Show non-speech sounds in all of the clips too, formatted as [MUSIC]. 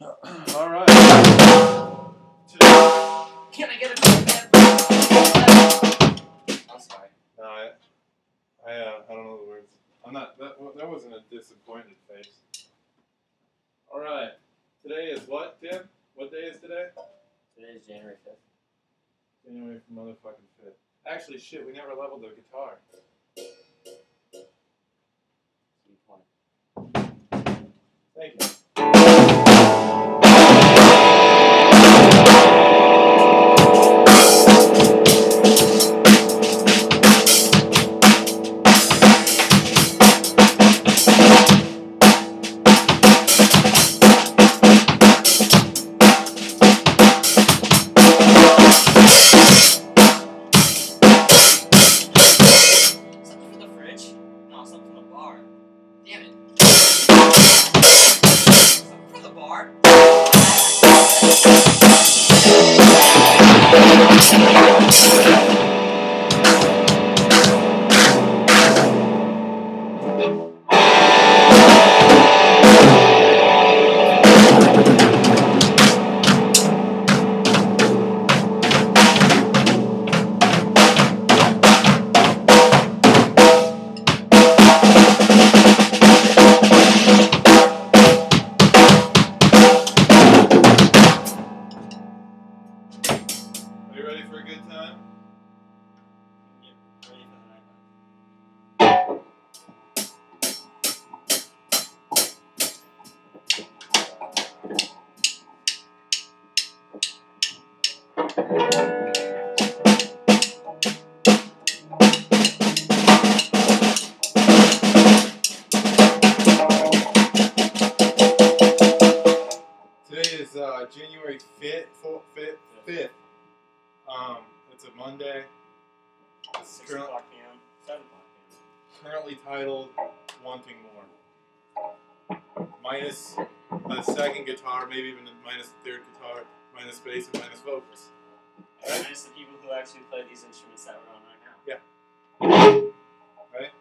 [CLEARS THROAT] All right. Can I get a quick I'm sorry. No, I, I, uh, I don't know the words. I'm not. That, that wasn't a disappointed face. All right. Today is what, Tim? What day is today? Today is January 5th. January motherfucking fifth. Actually, shit, we never leveled the guitar. Thank you. Are Today is uh, January 5th, 5th, 5th. Um, it's a Monday. It's 6 current, o'clock p.m. 7 o'clock p.m. currently titled Wanting More. Minus the second guitar, maybe even minus the third guitar, minus bass, and minus vocals. And minus the people who actually play these instruments that we're on right now. Yeah. Right?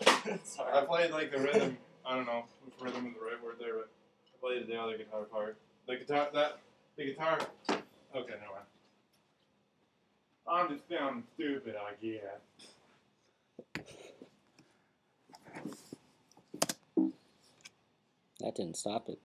[LAUGHS] played like the rhythm. I don't know if rhythm is the right word there, but I played the other guitar part. The guitar that the guitar. Okay, never mind. I'm just feeling stupid, I guess. That didn't stop it.